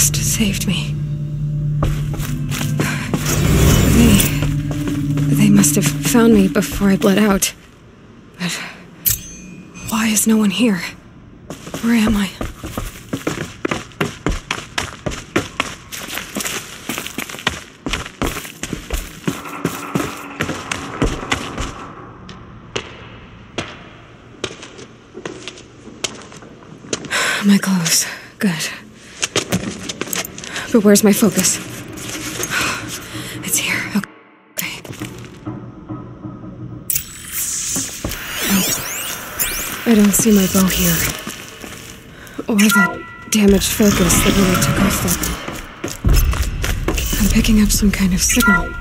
saved me. They. They must have found me before I bled out. But. Why is no one here? Where am I? My clothes. Good. But where's my focus? It's here. Okay. Oh. I don't see my bow here. Or that damaged focus that really took off the... I'm picking up some kind of signal.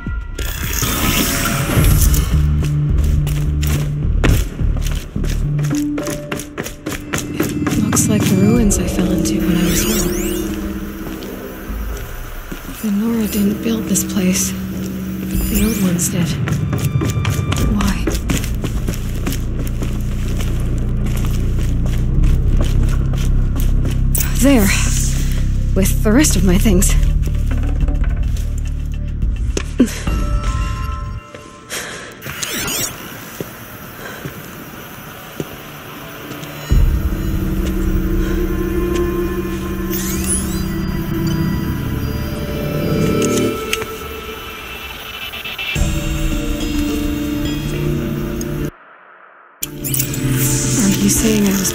It looks like the ruins I fell into when I was young. The Nora didn't build this place. The old ones did. Why? There. With the rest of my things.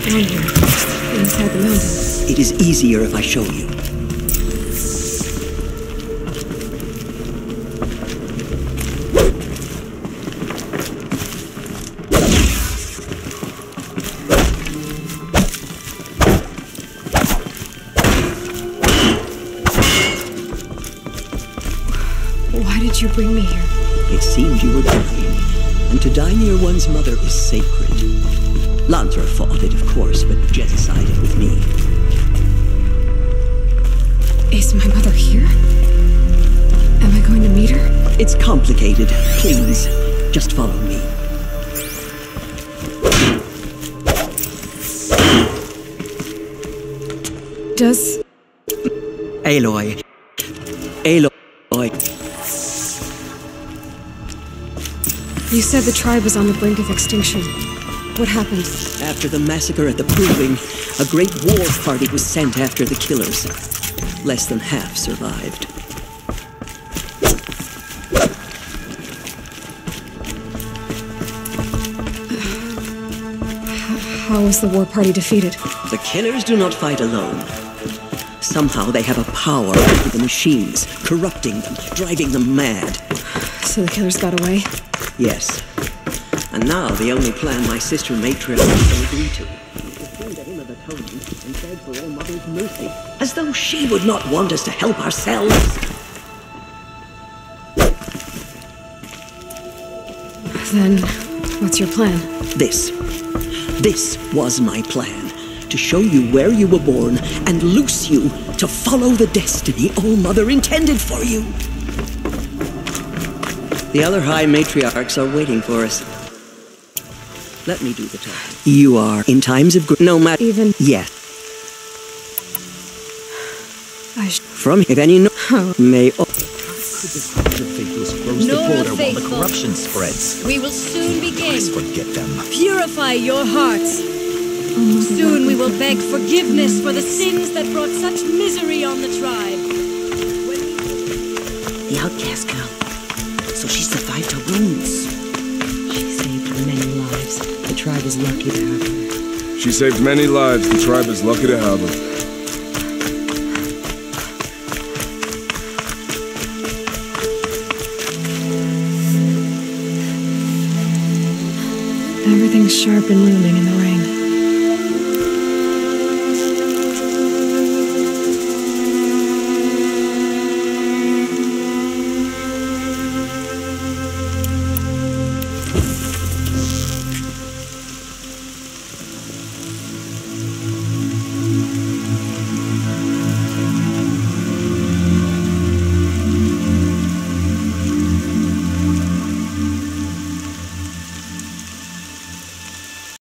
Saying I was born here? Inside the mountain? It is easier if I show you. Why did you bring me here? It seemed you were dying, and to die near one's mother is sacred. Lansra fought it, Is my mother here? Am I going to meet her? It's complicated. Please, just follow me. Does. Aloy. Aloy. You said the tribe was on the brink of extinction. What happened? After the massacre at the Proving, a great war party was sent after the killers. Less than half survived. How was the war party defeated? The killers do not fight alone. Somehow they have a power over the machines, corrupting them, driving them mad. So the killers got away? Yes. And now the only plan my sister Matriarch will agree to for All Mother's mercy, as though she would not want us to help ourselves. Then, what's your plan? This. This was my plan. To show you where you were born and loose you to follow the destiny All Mother intended for you. The other High Matriarchs are waiting for us. Let me do the talking. You are, in times of gr- no matter. Even. Yes. I sh- From if any no may. Oh, The faithless cross the Nor border while the corruption spreads. We will soon begin. Please forget them. Purify your hearts. Soon we will beg forgiveness for the sins that brought such misery on the tribe. The outcast girl. So she survived her wounds. She saved many lives. The tribe is lucky to have her. She saved many lives. The tribe is lucky to have her. Sharp and looming in the